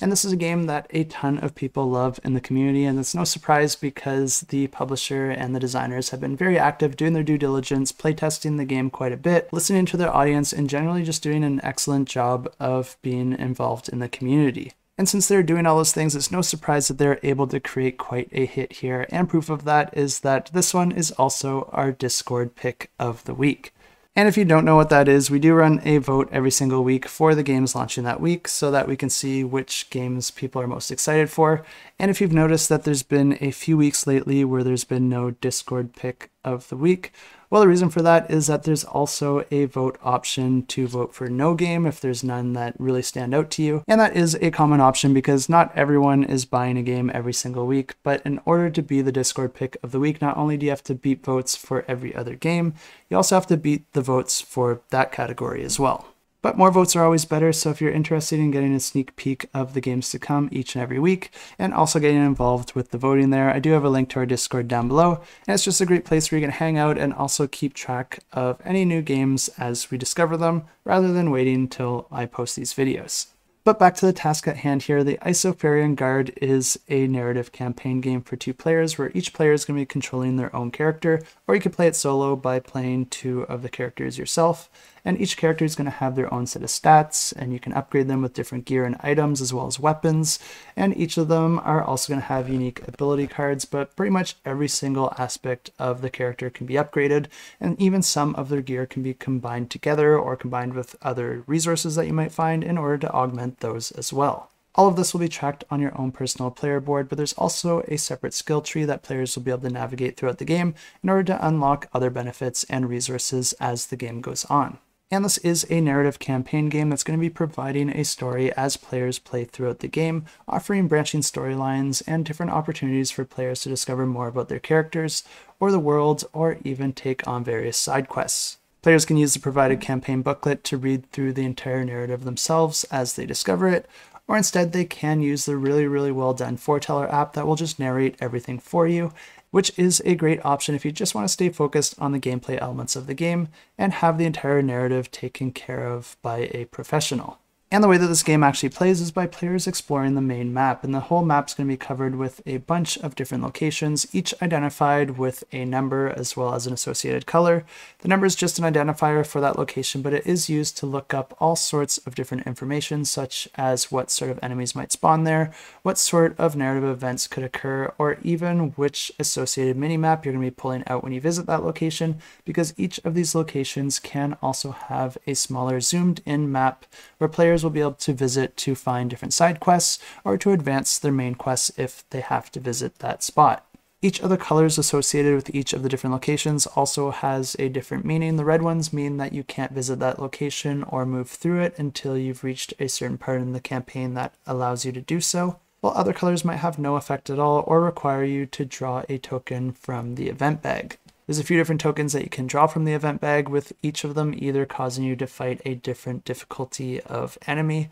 And this is a game that a ton of people love in the community, and it's no surprise because the publisher and the designers have been very active doing their due diligence, playtesting the game quite a bit, listening to their audience, and generally just doing an excellent job of being involved in the community. And since they're doing all those things, it's no surprise that they're able to create quite a hit here. And proof of that is that this one is also our Discord pick of the week. And if you don't know what that is, we do run a vote every single week for the games launching that week so that we can see which games people are most excited for. And if you've noticed that there's been a few weeks lately where there's been no Discord pick of the week, well, the reason for that is that there's also a vote option to vote for no game if there's none that really stand out to you. And that is a common option because not everyone is buying a game every single week. But in order to be the Discord pick of the week, not only do you have to beat votes for every other game, you also have to beat the votes for that category as well. But more votes are always better, so if you're interested in getting a sneak peek of the games to come each and every week, and also getting involved with the voting there, I do have a link to our Discord down below, and it's just a great place where you can hang out and also keep track of any new games as we discover them, rather than waiting until I post these videos. But back to the task at hand here, the Isofarian Guard is a narrative campaign game for two players where each player is going to be controlling their own character, or you can play it solo by playing two of the characters yourself. And each character is going to have their own set of stats and you can upgrade them with different gear and items as well as weapons. And each of them are also going to have unique ability cards but pretty much every single aspect of the character can be upgraded. And even some of their gear can be combined together or combined with other resources that you might find in order to augment those as well. All of this will be tracked on your own personal player board, but there's also a separate skill tree that players will be able to navigate throughout the game in order to unlock other benefits and resources as the game goes on. And this is a narrative campaign game that's going to be providing a story as players play throughout the game, offering branching storylines and different opportunities for players to discover more about their characters, or the world, or even take on various side quests. Players can use the provided campaign booklet to read through the entire narrative themselves as they discover it, or instead they can use the really, really well done Forteller app that will just narrate everything for you which is a great option if you just want to stay focused on the gameplay elements of the game and have the entire narrative taken care of by a professional. And the way that this game actually plays is by players exploring the main map, and the whole map's going to be covered with a bunch of different locations, each identified with a number as well as an associated color. The number is just an identifier for that location, but it is used to look up all sorts of different information, such as what sort of enemies might spawn there, what sort of narrative events could occur, or even which associated minimap you're going to be pulling out when you visit that location, because each of these locations can also have a smaller zoomed in map where players players will be able to visit to find different side quests or to advance their main quests if they have to visit that spot. Each of the colors associated with each of the different locations also has a different meaning. The red ones mean that you can't visit that location or move through it until you've reached a certain part in the campaign that allows you to do so, while other colors might have no effect at all or require you to draw a token from the event bag. There's a few different tokens that you can draw from the event bag, with each of them either causing you to fight a different difficulty of enemy,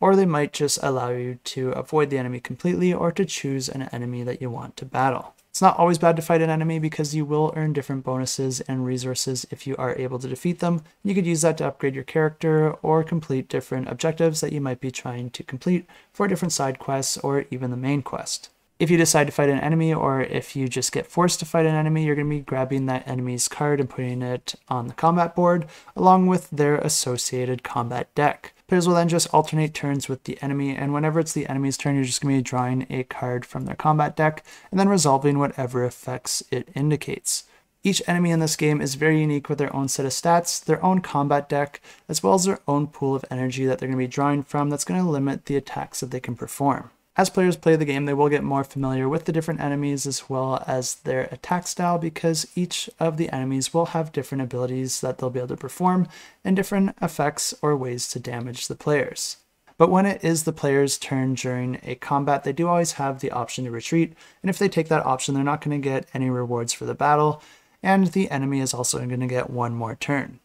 or they might just allow you to avoid the enemy completely or to choose an enemy that you want to battle. It's not always bad to fight an enemy because you will earn different bonuses and resources if you are able to defeat them. You could use that to upgrade your character or complete different objectives that you might be trying to complete for different side quests or even the main quest. If you decide to fight an enemy or if you just get forced to fight an enemy, you're going to be grabbing that enemy's card and putting it on the combat board along with their associated combat deck. Players will then just alternate turns with the enemy, and whenever it's the enemy's turn, you're just going to be drawing a card from their combat deck and then resolving whatever effects it indicates. Each enemy in this game is very unique with their own set of stats, their own combat deck, as well as their own pool of energy that they're going to be drawing from that's going to limit the attacks that they can perform. As players play the game, they will get more familiar with the different enemies as well as their attack style because each of the enemies will have different abilities that they'll be able to perform and different effects or ways to damage the players. But when it is the player's turn during a combat, they do always have the option to retreat, and if they take that option, they're not going to get any rewards for the battle, and the enemy is also going to get one more turn.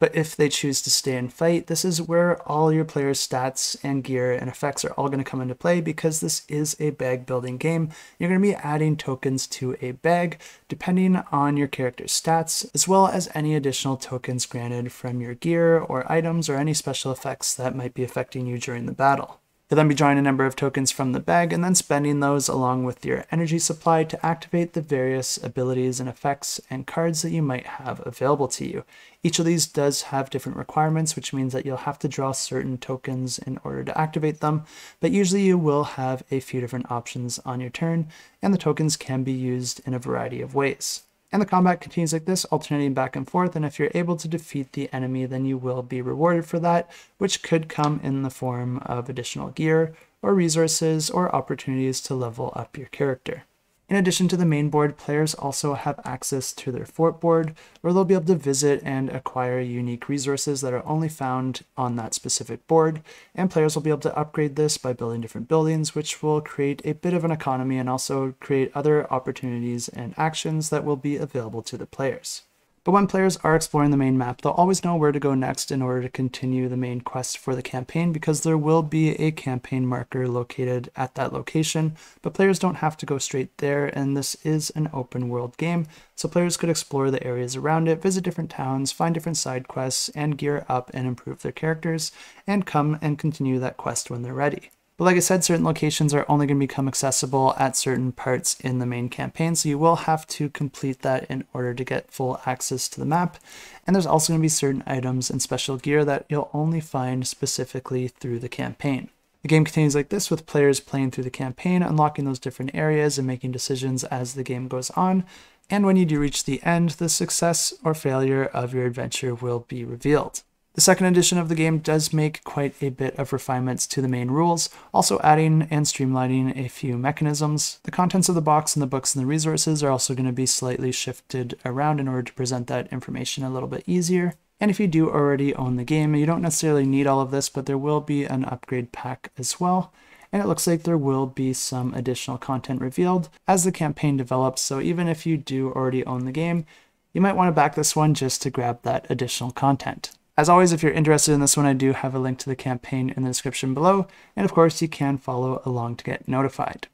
But if they choose to stay and fight, this is where all your players' stats and gear and effects are all going to come into play because this is a bag building game. You're going to be adding tokens to a bag depending on your character's stats, as well as any additional tokens granted from your gear or items or any special effects that might be affecting you during the battle. You'll then be drawing a number of tokens from the bag and then spending those along with your energy supply to activate the various abilities and effects and cards that you might have available to you. Each of these does have different requirements, which means that you'll have to draw certain tokens in order to activate them, but usually you will have a few different options on your turn, and the tokens can be used in a variety of ways. And the combat continues like this, alternating back and forth, and if you're able to defeat the enemy, then you will be rewarded for that, which could come in the form of additional gear, or resources, or opportunities to level up your character. In addition to the main board, players also have access to their fort board, where they'll be able to visit and acquire unique resources that are only found on that specific board, and players will be able to upgrade this by building different buildings, which will create a bit of an economy and also create other opportunities and actions that will be available to the players. But when players are exploring the main map, they'll always know where to go next in order to continue the main quest for the campaign because there will be a campaign marker located at that location, but players don't have to go straight there and this is an open world game, so players could explore the areas around it, visit different towns, find different side quests, and gear up and improve their characters, and come and continue that quest when they're ready. But like I said, certain locations are only going to become accessible at certain parts in the main campaign, so you will have to complete that in order to get full access to the map. And there's also going to be certain items and special gear that you'll only find specifically through the campaign. The game continues like this with players playing through the campaign, unlocking those different areas and making decisions as the game goes on. And when you do reach the end, the success or failure of your adventure will be revealed. The second edition of the game does make quite a bit of refinements to the main rules, also adding and streamlining a few mechanisms. The contents of the box and the books and the resources are also going to be slightly shifted around in order to present that information a little bit easier. And if you do already own the game, you don't necessarily need all of this, but there will be an upgrade pack as well. And it looks like there will be some additional content revealed as the campaign develops, so even if you do already own the game, you might want to back this one just to grab that additional content. As always, if you're interested in this one, I do have a link to the campaign in the description below, and of course you can follow along to get notified.